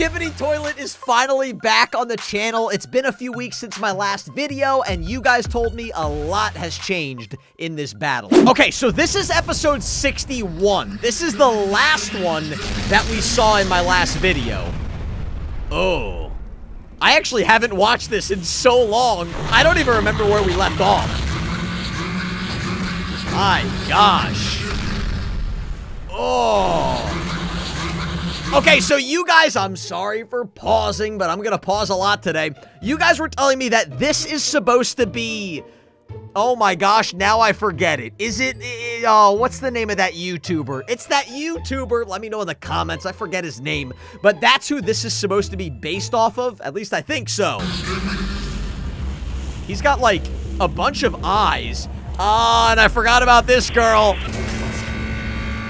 Skibidi Toilet is finally back on the channel. It's been a few weeks since my last video, and you guys told me a lot has changed in this battle. Okay, so this is episode 61. This is the last one that we saw in my last video. Oh. I actually haven't watched this in so long. I don't even remember where we left off. My gosh. Oh. Okay, so you guys, I'm sorry for pausing, but I'm to pause a lot today. You guys were telling me that this is supposed to be... Oh my gosh, now I forget it. Is it... Oh, what's the name of that YouTuber? It's that YouTuber. Let me know in the comments. I forget his name. But that's who this is supposed to be based off of. At least I think so. He's got, like, a bunch of eyes. Ah, oh, and I forgot about this girl.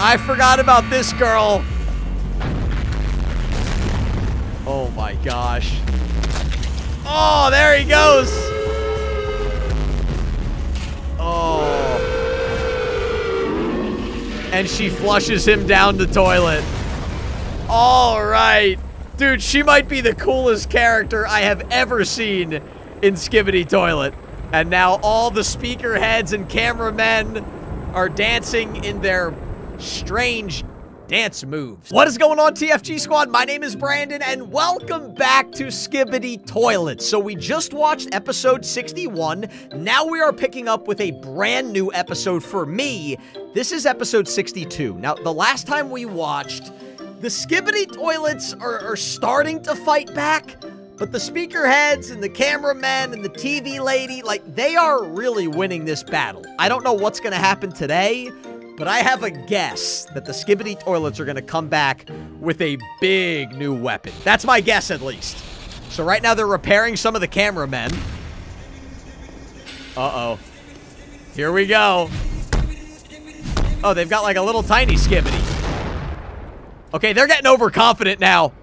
I forgot about this girl. Oh my gosh. Oh, there he goes. Oh. And she flushes him down the toilet. All right. Dude, she might be the coolest character I have ever seen in Skibidi Toilet. And now all the speaker heads and cameramen are dancing in their strange dance moves. What is going on, TFG Squad? My name is Brandon, and welcome back to Skibidi Toilet. So we just watched episode 61. Now we are picking up with a brand new episode for me. This is episode 62. Now, the last time we watched, the Skibidi Toilets are, are starting to fight back, but the speaker heads and the cameraman and the TV lady, like, they are really winning this battle. I don't know what's going to happen today, but I have a guess that the Skibidi Toilets are going to come back with a big new weapon. That's my guess, at least. So right now, they're repairing some of the cameramen. Uh-oh. Here we go. Oh, they've got like a little tiny Skibidi. Okay, they're getting overconfident now.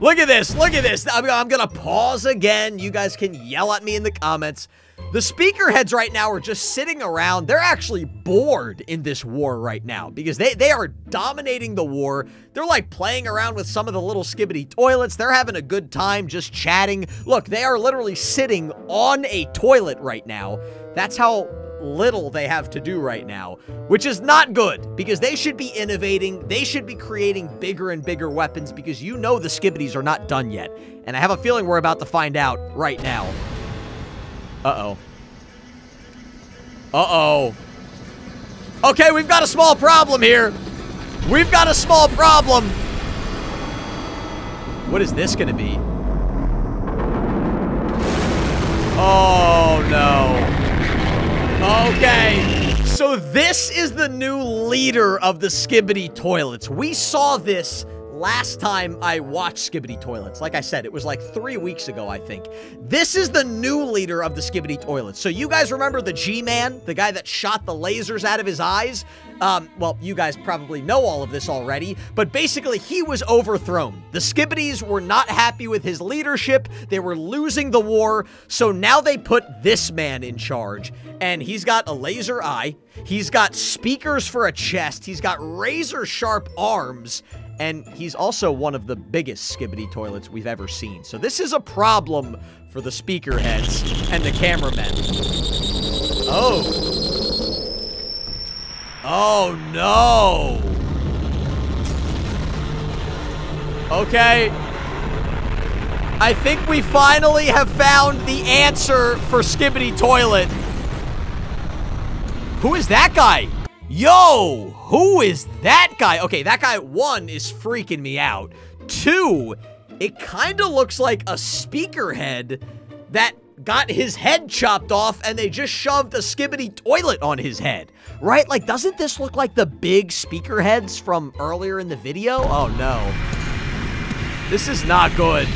Look at this. Look at this. I'm, I'm going to pause again. You guys can yell at me in the comments. The speaker heads right now are just sitting around. They're actually bored in this war right now because they, they are dominating the war. They're like playing around with some of the little skibidi toilets. They're having a good time just chatting. Look, they are literally sitting on a toilet right now. That's how little they have to do right now, which is not good because they should be innovating. They should be creating bigger and bigger weapons because you know the skibidis are not done yet. And I have a feeling we're about to find out right now. Uh-oh. Uh-oh. Okay, we've got a small problem here. We've got a small problem. What is this gonna be? Oh, no. Okay. So this is the new leader of the Skibidi Toilets. We saw this last time I watched Skibidi Toilets. Like I said, it was like three weeks ago, I think. This is the new leader of the Skibidi Toilets. So you guys remember the G-Man, the guy that shot the lasers out of his eyes? Um, well, you guys probably know all of this already, but basically he was overthrown. The Skibidis were not happy with his leadership. They were losing the war, so now they put this man in charge. And he's got a laser eye. He's got speakers for a chest. He's got razor sharp arms and he's also one of the biggest skibidi toilets we've ever seen. So this is a problem for the speaker heads and the cameramen. Oh. Oh, no. Okay. I think we finally have found the answer for Skibidi Toilet. Who is that guy? Yo, who is that guy? Okay, that guy, one, is freaking me out. Two, it kind of looks like a speaker head that got his head chopped off and they just shoved a Skibidi toilet on his head. Right? Like, doesn't this look like the big speaker heads from earlier in the video? Oh, no. This is not good.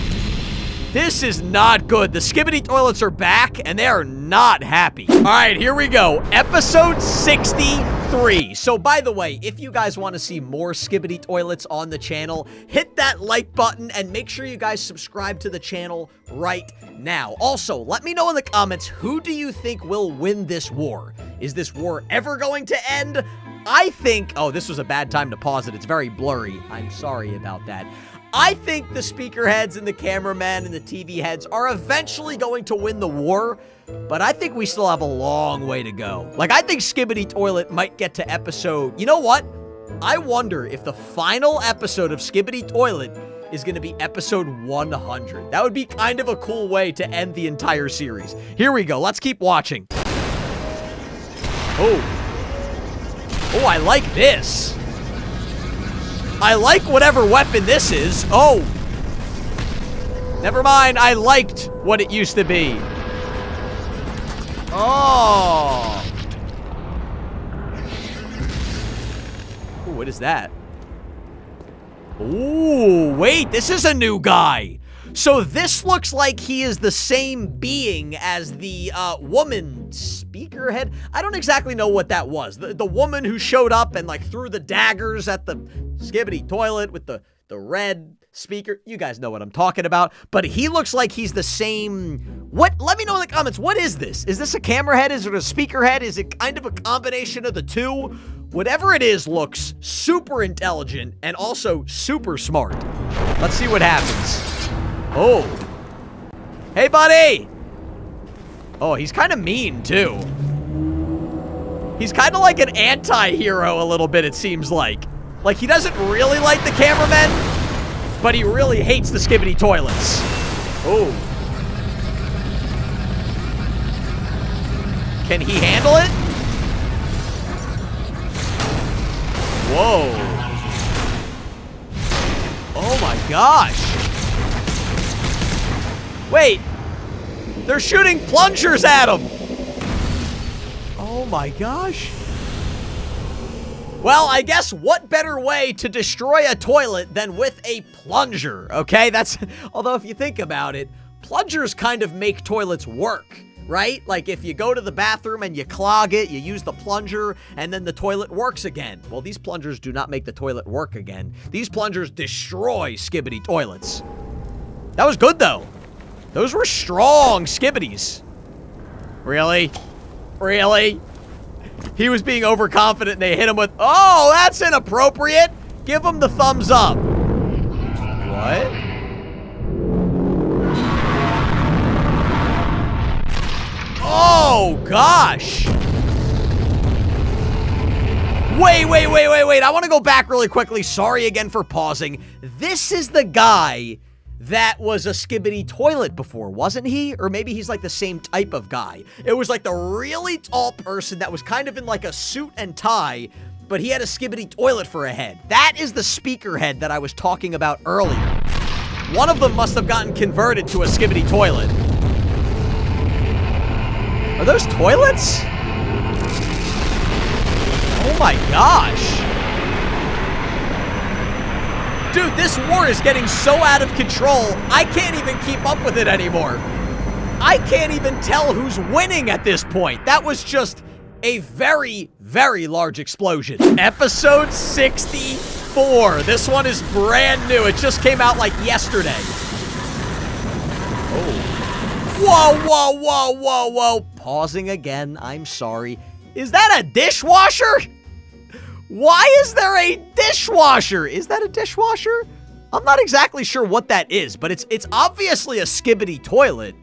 This is not good. The Skibidi toilets are back, and they are not happy. All right, here we go. Episode 63. So, by the way, if you guys want to see more Skibidi toilets on the channel, hit that like button and make sure you guys subscribe to the channel right now. Also, let me know in the comments, who do you think will win this war? Is this war ever going to end? I think... Oh, this was a bad time to pause it. It's very blurry. I'm sorry about that. I think the speaker heads and the cameraman and the TV heads are eventually going to win the war, but I think we still have a long way to go. Like, I think Skibidi Toilet might get to episode... You know what? I wonder if the final episode of Skibidi Toilet is going to be episode 100. That would be kind of a cool way to end the entire series. Here we go. Let's keep watching. Oh. Oh, I like this. I like whatever weapon this is. Oh. Never mind. I liked what it used to be. Oh. Ooh, what is that? Ooh, wait, this is a new guy. So this looks like he is the same being as the uh, woman speaker head. I don't exactly know what that was. The, the woman who showed up and like threw the daggers at the skibidi toilet with the, the red speaker. You guys know what I'm talking about. But he looks like he's the same. What? Let me know in the comments. What is this? Is this a camera head? Is it a speaker head? Is it kind of a combination of the two? Whatever it is looks super intelligent and also super smart. Let's see what happens. Oh. Hey, buddy! Oh, he's kind of mean, too. He's kind of like an anti-hero a little bit, it seems like. Like, he doesn't really like the cameramen, but he really hates the skibidi toilets. Oh. Can he handle it? Whoa. Oh my gosh. Wait! They're shooting plungers at him! Oh my gosh. Well, I guess what better way to destroy a toilet than with a plunger, okay? That's, although if you think about it, plungers kind of make toilets work, right? Like if you go to the bathroom and you clog it, you use the plunger, and then the toilet works again. Well, these plungers do not make the toilet work again. These plungers destroy skibidi toilets. That was good, though. Those were strong skibidis. Really? Really? He was being overconfident and they hit him with, oh, that's inappropriate. Give him the thumbs up. What? Oh, gosh. Wait, wait, wait, wait, wait. I want to go back really quickly. Sorry again for pausing. This is the guy that was a skibidi toilet before, wasn't he? Or maybe he's like the same type of guy. It was like the really tall person that was kind of in like a suit and tie, but he had a skibidi toilet for a head. That is the speaker head that I was talking about earlier. One of them must have gotten converted to a skibidi toilet. Are those toilets? Oh my gosh. Dude, this war is getting so out of control, I can't even keep up with it anymore. I can't even tell who's winning at this point. That was just a very, very large explosion. Episode 64. This one is brand new. It just came out like yesterday. Oh. Whoa, whoa, whoa, whoa, whoa. Pausing again. I'm sorry. Is that a dishwasher? Why is there a dishwasher? Is that a dishwasher? I'm not exactly sure what that is, but it's it's obviously a skibidi toilet.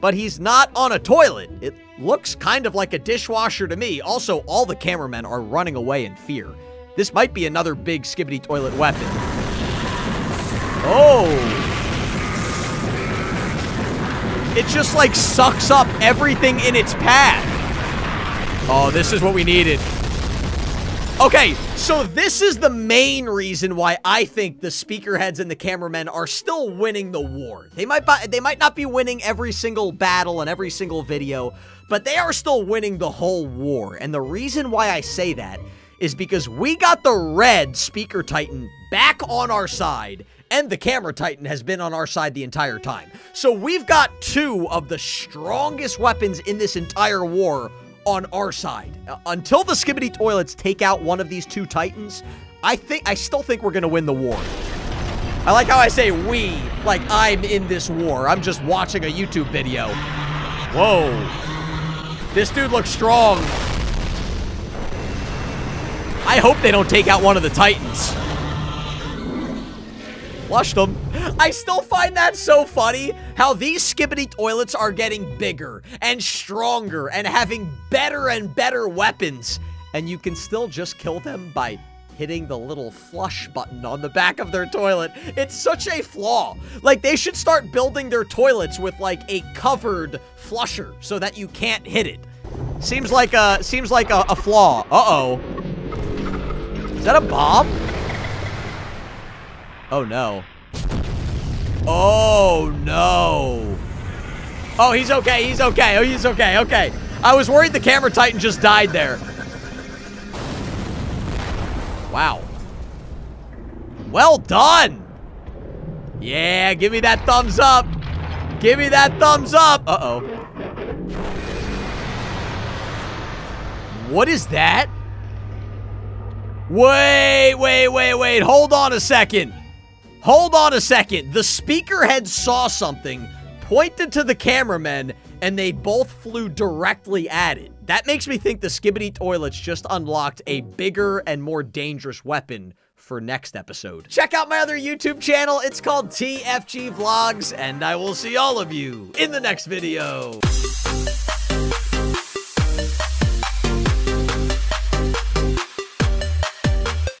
But he's not on a toilet. It looks kind of like a dishwasher to me. Also, all the cameramen are running away in fear. This might be another big skibidi toilet weapon. Oh. It just like sucks up everything in its path. Oh, this is what we needed. Okay, so this is the main reason why I think the speaker heads and the cameramen are still winning the war. They might they might not be winning every single battle and every single video, but they are still winning the whole war. And the reason why I say that is because we got the red speaker titan back on our side and the camera titan has been on our side the entire time. So we've got two of the strongest weapons in this entire war on our side. Uh, until the Skibidi Toilets take out one of these two Titans, I think I still think we're going to win the war. I like how I say we, like I'm in this war. I'm just watching a YouTube video. Whoa. This dude looks strong. I hope they don't take out one of the Titans. Flushed them. I still find that so funny how these Skibidi toilets are getting bigger and stronger and having better and better weapons. And you can still just kill them by hitting the little flush button on the back of their toilet. It's such a flaw. Like, they should start building their toilets with, like, a covered flusher so that you can't hit it. Seems like a, seems like a, a flaw. Uh-oh. Is that a bomb? Oh, no. Oh, no. Oh, he's okay. He's okay. Oh, he's okay. Okay. I was worried the camera titan just died there. Wow. Well done. Yeah, give me that thumbs up. Give me that thumbs up. Uh-oh. What is that? Wait, wait, wait, wait. Hold on a second. Hold on a second. The speaker head saw something, pointed to the cameramen, and they both flew directly at it. That makes me think the Skibidi Toilets just unlocked a bigger and more dangerous weapon for next episode. Check out my other YouTube channel. It's called TFG Vlogs, and I will see all of you in the next video.